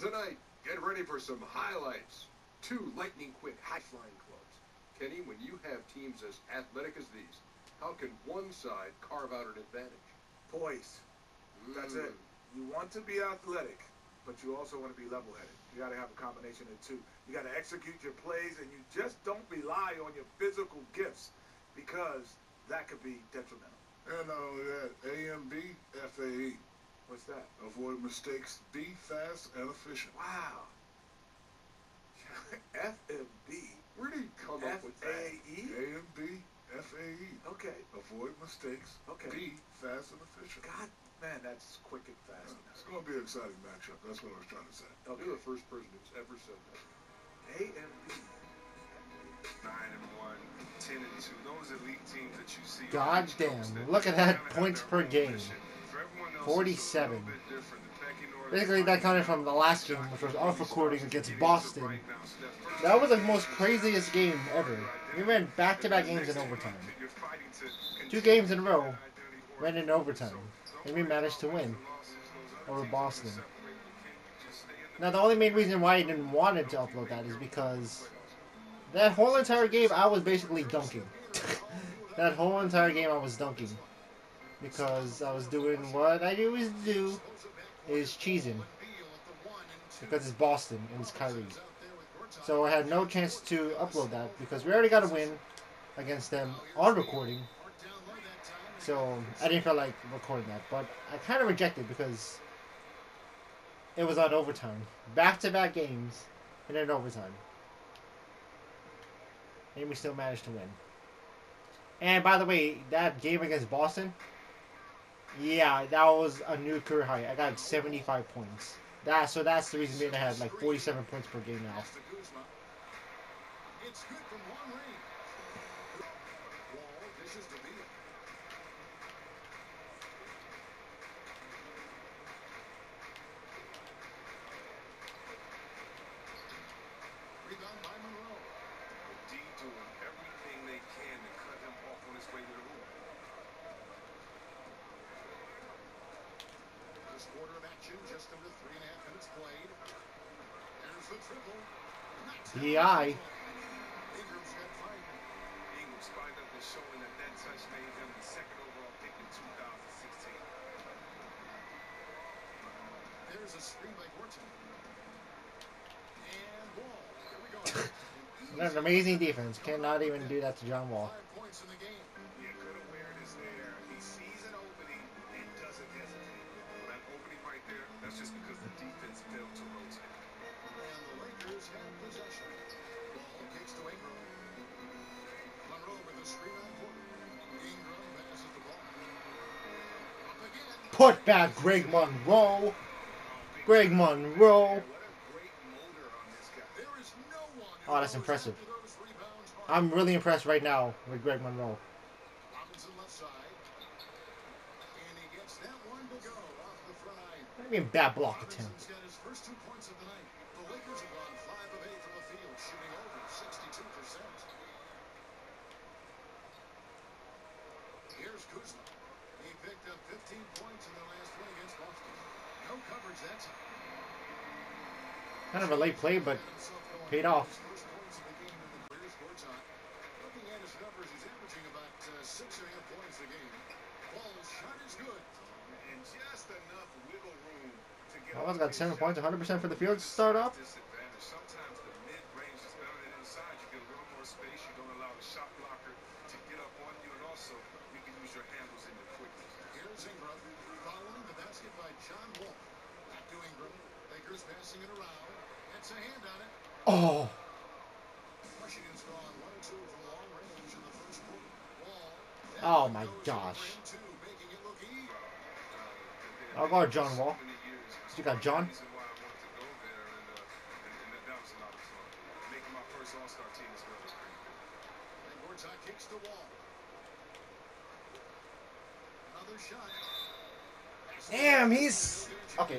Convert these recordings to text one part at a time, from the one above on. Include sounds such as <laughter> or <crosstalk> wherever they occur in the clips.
tonight, get ready for some highlights. Two lightning quick, high flying clubs. Kenny, when you have teams as athletic as these, how can one side carve out an advantage? Poise. That's it. Mm. You want to be athletic, but you also want to be level headed. You got to have a combination of two. You got to execute your plays, and you just don't rely on your physical gifts because that could be detrimental. And not only that, A and B, FAE. What's that? Avoid mistakes, be fast and efficient. Wow. <laughs> FMB. Where did he come up with that? F-A-E? A and B, FAE. Okay. Avoid mistakes, Okay. be fast and efficient. God, man, that's quick and fast. Uh, it's going to be an exciting matchup. That's what I was trying to say. Okay. You're the first person who's ever said that. A and B. Nine and one, 10 and two. Those elite teams that you see. God damn, look at that points per game. mission. For everyone else, 47. it's a little bit different. The pecking order Basically, that counted from the last game, which was off recording against Boston. That was the most craziest game ever. We ran back-to-back games in overtime. Two games in a row ran in overtime, and we managed to win over Boston. Now, the only main reason why I didn't want to upload that is because that whole entire game I was basically dunking. <laughs> that whole entire game I was dunking because I was doing what I always do, is cheesing because it's Boston and it's Kyrie. So I had no chance to upload that because we already got a win against them on recording. So I didn't feel like recording that, but I kind of rejected because it was on overtime, back-to-back games, and then overtime, and we still managed to win. And by the way, that game against Boston, yeah, that was a new career high. I got 75 points. That so that's the reason being I had like 47 points per game now. It's good from dishes to Beal. Rebound by Monroe. D doing everything they can to cut him off on his way to the hoop. This quarter of action, just under three and a half minutes played. There's the triple. Knocks it DI. Ingram's got five. Up and showing that that touch made him the second overall pick in 2016. There's a screen by Horton. And ball. Here we go. That's an amazing defense. Cannot even do that to John Wall. Five points in the game. Put back Greg Monroe. Greg Monroe. Oh, that's impressive. I'm really impressed right now with Greg Monroe. Robinson left bad block he Just enough wiggle room to get Almost off got his seven shot. points, 100% for the field. To start off. Disadvantage. Sometimes the mid-range is better than inside. You get a little more space. You don't allow the shot blocker to get up on you, and also you can use your handles in the quickly. Here's Ingram. Following the basket by John Wall. Back to Ingram. Lakers passing it around. Gets a hand on it. Oh, Washington's gone one or two from long range in the first quarter. Wall. That Oh one my gosh. over into making it look even. I'll go John Wall. You got John? Reason why I wanted to go there, and, uh, and, and that was a lot of fun. Making my first All-Star team as well was pretty good. And Gortat kicks the wall. Another shot. damn, he's okay.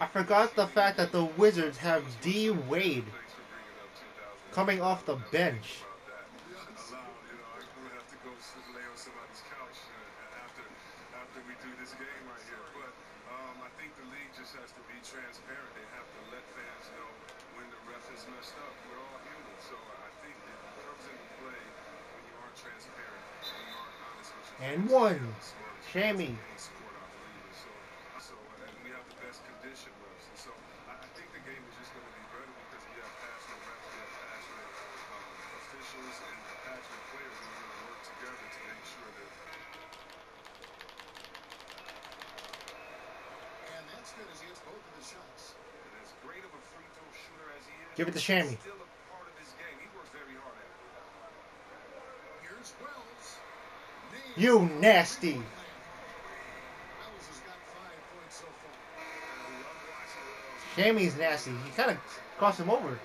I forgot the fact that the Wizards have D Wade Thanks for bringing up 2000. coming off the bench. About that. Allowed, officials, and passionate players who are going to work together to make sure that And that's good as he hits both of his shots. and as great of a free throw shooter as he is, Give it to Shammy. it's still a part of his game. He works very hard at it. Here's Wells. Nails You nasty. three-point land. Wells has got five points so far. Shammy's nasty. He kind of crossed him over.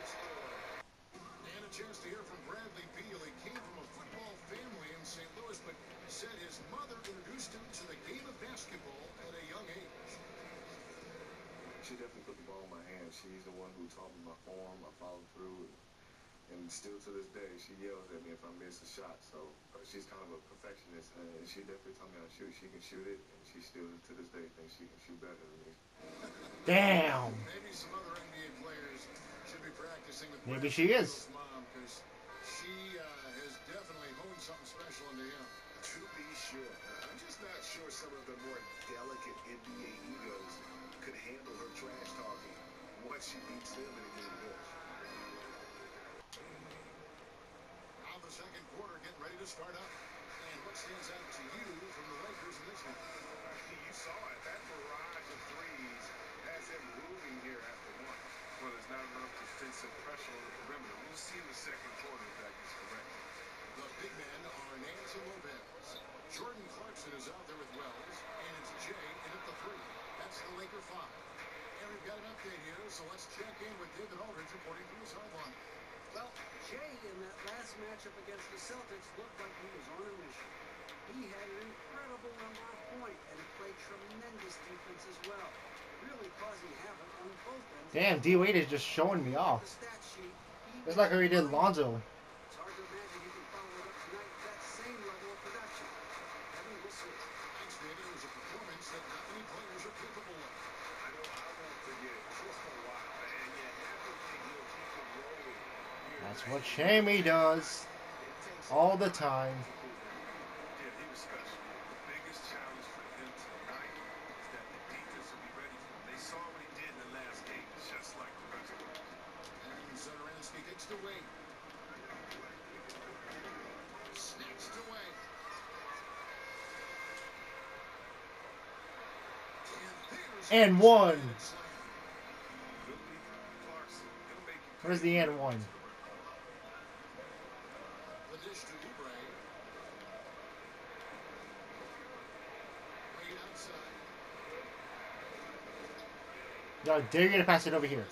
She definitely put the ball in my hand. She's the one who taught me my form. I followed through, and still to this day, she yells at me if I miss a shot. So uh, she's kind of a perfectionist, and she definitely taught me how to shoot. She can shoot it, and she still to this day thinks she can shoot better than me. Damn. Maybe some other NBA players should be practicing with Maybe she is. Mom because she uh, has definitely honed something special into him. To be sure. I'm just not sure some of the more delicate NBA egos could handle her trash talking once she beats them in a game bench. Now the second quarter getting ready to start up. And what stands out to you from the Lakers in this one? <laughs> You saw it. That barrage of threes has them moving here after one. Well, there's not enough defensive pressure on the perimeter. We'll see in the second quarter if that gets correct. The big men are Nance and Lopez. Jordan Clarkson is out there with Wells, and it's Jay in at the three. That's the Laker five. And we've got an update here, so let's check in with David Aldridge reporting from the sideline. Well, Jay in that last matchup against the Celtics looked like he was on a mission. He had an incredible number of points and played tremendous defense as well, really causing havoc on both ends. Damn, D Wade is just showing me off. The stat sheet, he It's like how he did Lonzo. It's hard to imagine he can follow it up tonight with that same level of production. Kevin, we'll see. Thanks, David. It was a performance that not many players are capable of. I know I won't forget it for a while, and you have to think he'll keep it rolling. here That's tonight. what Shammy does. It takes All the time. Yeah, he was special. The biggest challenge for him tonight is that the defense will be ready for him. They saw what he did in the last game, just like the rest of them. And Satoransky kicks to Wade. Snatched away. And there's And one. Where's the and one? The dish to Oubre. Wade outside. Y'all dare you to pass it over here.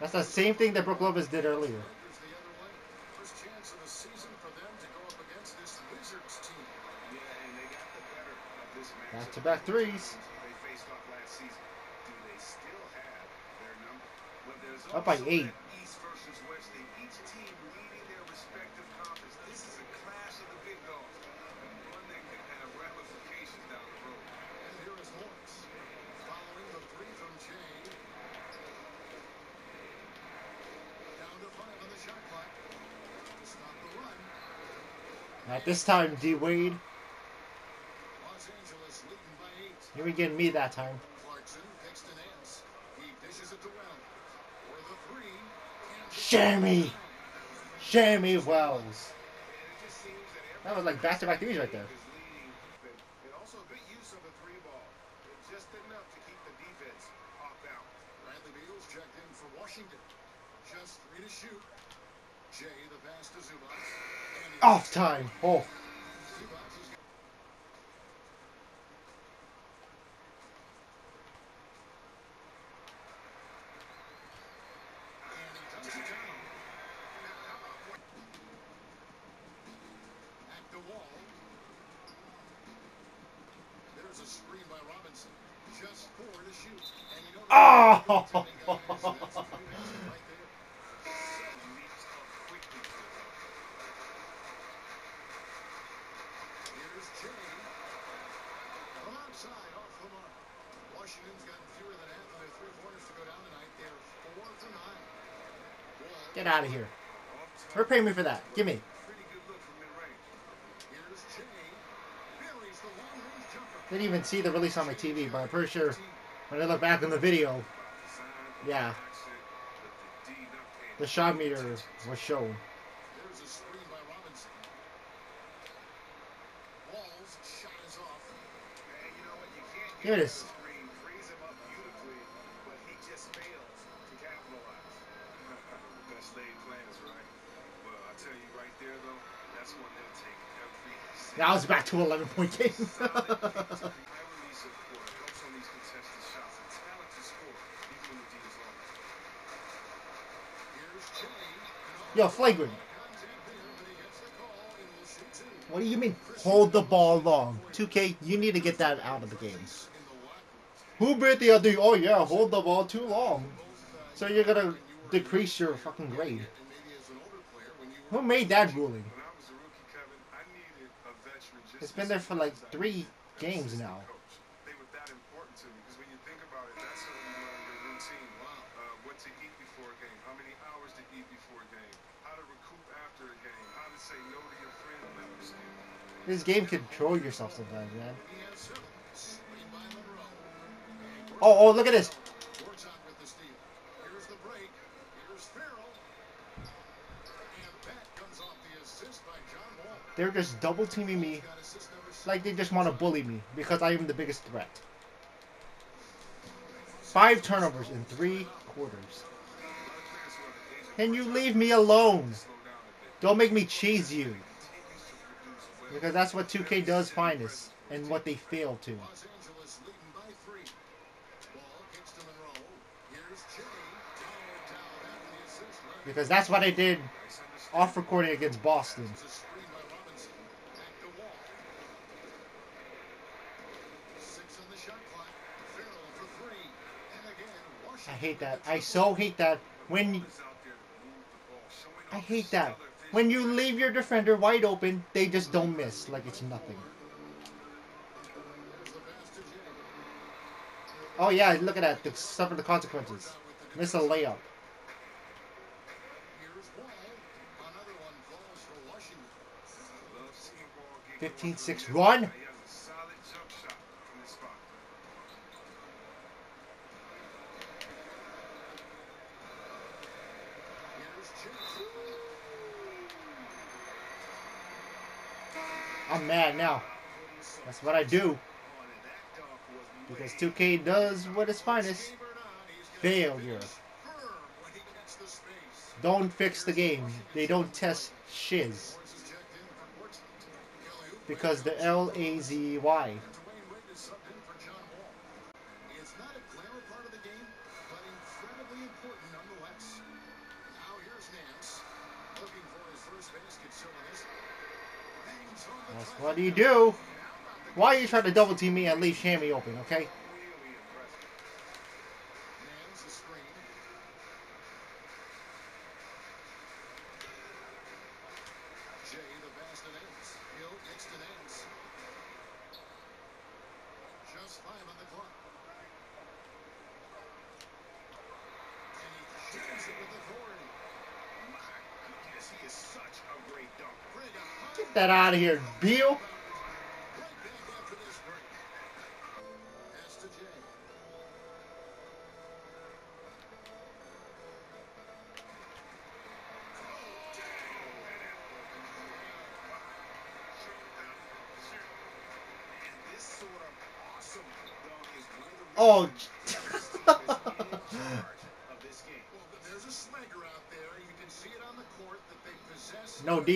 That's the same thing that Brook Lopez did earlier. Lakers the other way. Up by of the season for them to go up against this Wizards team. Yeah, and they got the better of this matchup. Back-to-back threes. They faced off last season. Do they still have their number? Well, there's Up by also eight. that East versus West thing. Each team leading their respective conference. This is a clash of the big dogs. And one that can have ramifications down the road. And here is Morris. Following the three from Jay. Down to five on the shot clock. To stop the run. At this time, D Wade, you ain't getting me that time. It to Wells. That was like threes right there. enough to keep the defense off balance. Bradley Beals checked in for Washington. Just three to shoot. Off time. Oh, Zubac is There's a screen by Robinson. Just four to shoot. And you know Oh! that's a few passes right there. Leaps up quickly to the hoop. Here's Jay. From outside, off the mark. Washington's gotten fewer than half of their three-pointers to go down tonight. They're four for nine. Wall. Get out of here. Off top, Or pay me for that. Give me. pretty good look from mid-range. Here's Jay. Buries the long-range jumper. Didn't even see the release on my TV, but I'm pretty sure when I look back on the video, Yeah. the D not paying the shot meter was shown. There's a screen there, though, that's one they'll take every Now it's back to 11 point game. Solid defense. High release of court helps on these contested shots. A talented scorer, even when the D is long. Here's Jay. Yo, flagrant. Contact there, but he gets the call and will shoot two. What do you mean? Hold the ball long. 2K, you need to get that out of the games. In the locker room. Who made the other? Oh yeah, hold the ball too long. So you're gonna decrease your fucking grade. And maybe as an older player, when you Who made that ruling? When I was a rookie, Kevin, I needed a veteran just It's been there for like three games now. coach. They were that important to Oh, because when you think They're just double teaming me like they just want to bully me because I am the biggest threat. Five turnovers in three quarters. Can you leave me alone? Don't make me cheese you. Because that's what 2K does finest and what they fail to. Because that's what I did off recording against Boston. It's a screen by Robinson. Back to Wall. Six on the shot clock. Farrell for three. And again, Washington. I hate that. I so hate that. When I hate that. When you leave your defender wide open, they just don't miss like it's nothing. Oh yeah, look at that. The suffer the consequences. Miss a layup. Washington. 15-6 run. He has a solid jump shot from this spot. Here's Jay. I'm mad now. That's what I do. Because 2K does what is finest. Failure. Don't fix the game. They don't test shiz. Because the L-A-Z-Y. That's what do you do? Why are you trying to double team me and leave Shammy open, okay? Get that out of here, pass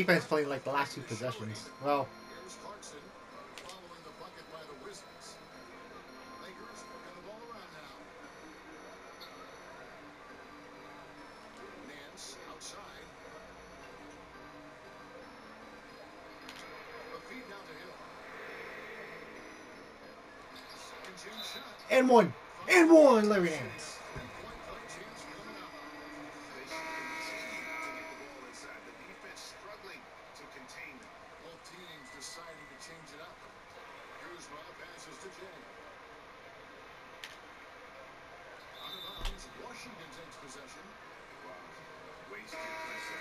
defense playing like the last two possessions. Well. And one. And one, Larry Nance. Three-point play chance coming up. They should have been key to get the ball inside. The defense struggling to contain them. Both teams deciding to change it up. Kuzma passes to Jay. Out of bounds, Washington takes possession. Wow. Wasted possession.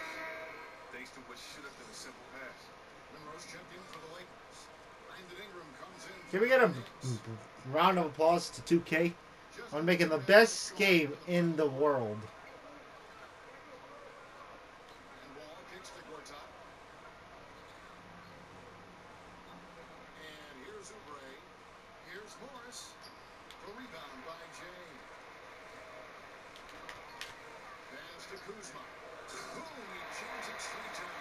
Thanks to what should Can we get a round of applause to 2K on making the best game in the world? And Wall kicks to Gortat. And here's Oubre. Here's Morris. The rebound by Jay. Pass to Kuzma. Boom! He jams it straight down.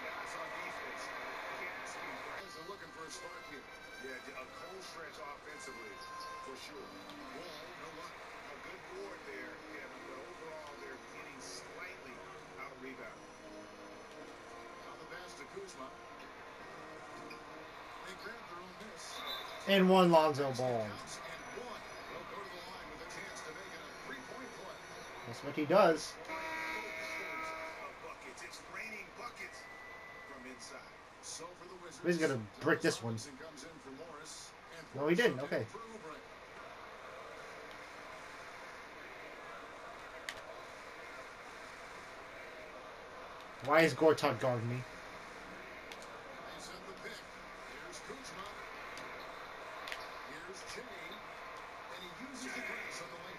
Guys on defense can't excuse that. Guys are looking for a spark here. Yeah, a cold stretch offensively, for sure. Wall, no luck. A good board there, yeah, but overall they're getting slightly out of rebound. Now the pass to Kuzma. They grab their own miss. And one Lonzo Ball. Counts and one. They'll go to the line with a chance to make it one Lonzo Ball. That's what he does. He's gonna brick this one. And No, he didn't. Okay. Why is Gortat guarding me? They set the pick. Here's Kuzma. Here's Jay. And he uses the grass on the lane.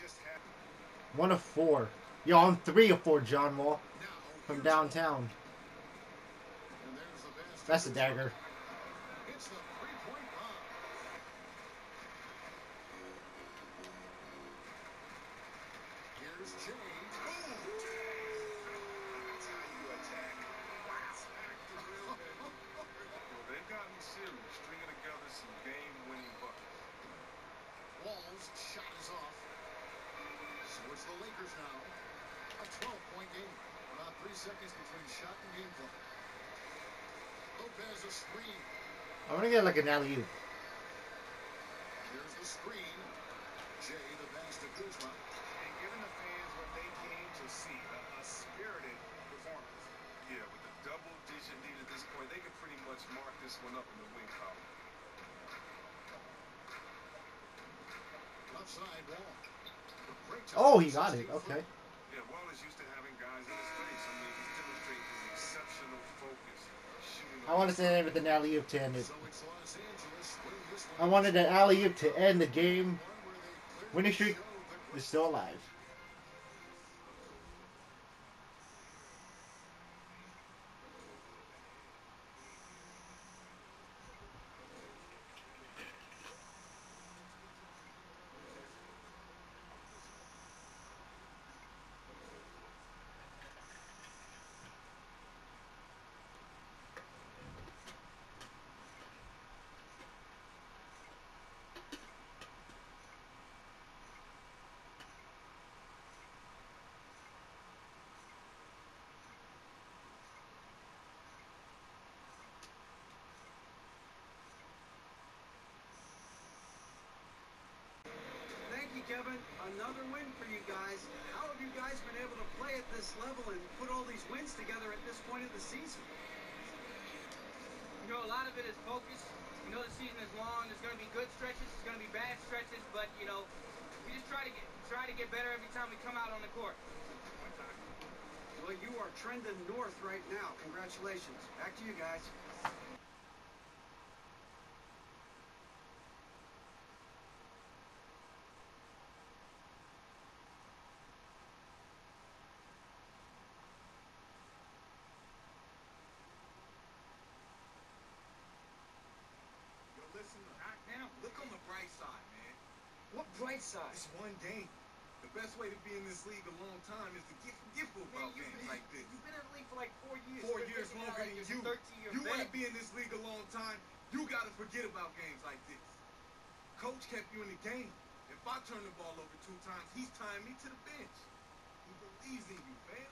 just have One of four. Yo, I'm three of four, John Wall. From downtown. That's a dagger. It's the three-point bomb. Here's Jay. That's how you attack. Well, they've gotten serious, stringing together some game-winning buckets. Wall's shot is off. So it's the Lakers now. A 12-point game. About three seconds between shot and game clock. Lopez a screen. I'm gonna get like an alley oop. Here's the screen. Jay the pass to Kuzma. And giving the fans what they came to see, a, a spirited performance. Yeah, with the double-digit lead at this point, they can pretty much mark this one up in the win column. Left side wall. The break time, Oh, he got it. 16 Okay. Yeah, Wall is used to having guys in his face. I mean, he's demonstrating his exceptional focus. I wanted to end with an alley oop to end it. So it's Los Angeles win this I wanted an alley oop to end the game. One where they Winning streak is still alive. Kevin. Another win for you guys. How have you guys been able to play at this level and put all these wins together at this point of the season? You know, a lot of it is focus. You know, the season is long. There's going to be good stretches. There's going to be bad stretches. But you know, we just try to get try to get better every time we come out on the court. Well, you are trending north right now. Congratulations. Back to you guys. Right side. It's one game. The best way to be in this league a long time is to get forget football Man, games like this. You've been in the league for like four years. Four years longer than you. 13 year You want to be in this league a long time. You got to forget about games like this. Coach kept you in the game. If I turn the ball over two times, he's tying me to the bench. He believes in you, fam.